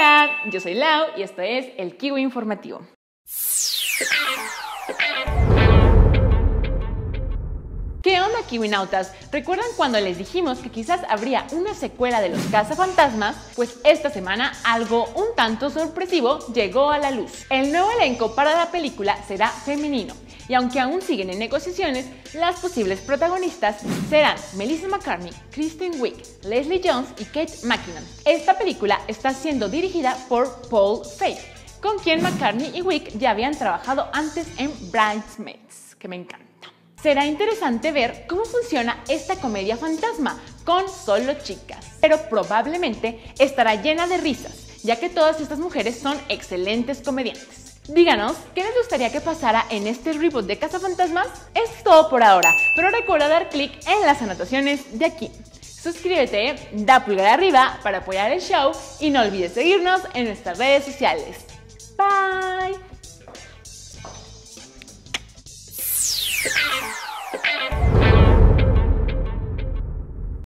Hola, yo soy Lau y esto es el Kiwi Informativo. ¿Qué onda, Kiwinautas? ¿Recuerdan cuando les dijimos que quizás habría una secuela de los cazafantasmas? Pues esta semana algo un tanto sorpresivo llegó a la luz. El nuevo elenco para la película será femenino y aunque aún siguen en negociaciones, las posibles protagonistas serán Melissa McCartney, Kristen Wiig, Leslie Jones y Kate McKinnon. Esta película está siendo dirigida por Paul Feig, con quien McCartney y Wiig ya habían trabajado antes en Bridesmaids, que me encanta. Será interesante ver cómo funciona esta comedia fantasma con solo chicas, pero probablemente estará llena de risas, ya que todas estas mujeres son excelentes comediantes. Díganos, ¿qué les gustaría que pasara en este reboot de Fantasmas? Es todo por ahora, pero recuerda dar clic en las anotaciones de aquí. Suscríbete, da pulgar arriba para apoyar el show y no olvides seguirnos en nuestras redes sociales. Bye!